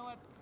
know what?